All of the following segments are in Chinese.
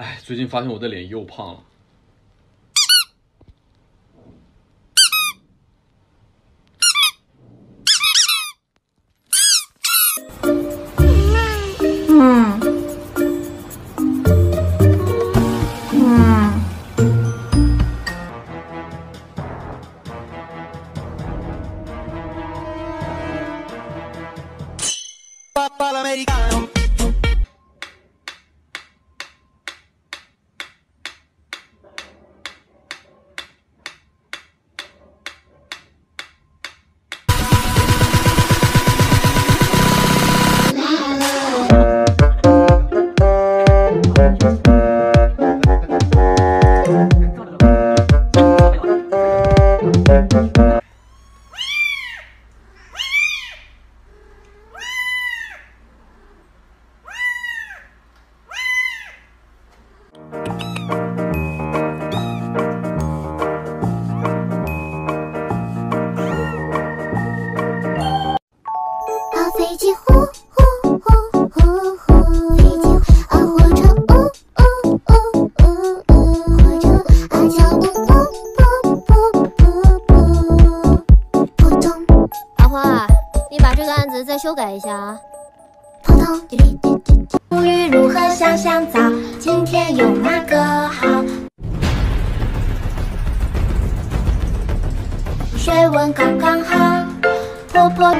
哎，最近发现我的脸又胖了。嗯修改一下啊。扑通，滴滴滴滴。沐浴如何香香皂？今天用哪个好？水温刚刚好，婆婆。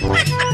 Ha ha ha!